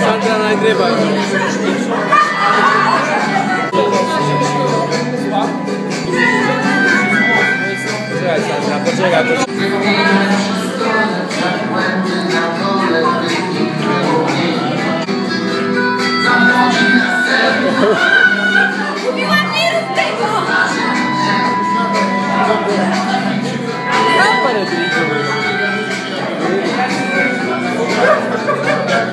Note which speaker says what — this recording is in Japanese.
Speaker 1: Sandra najtreba. Czekaj, Sandra, poczekaj.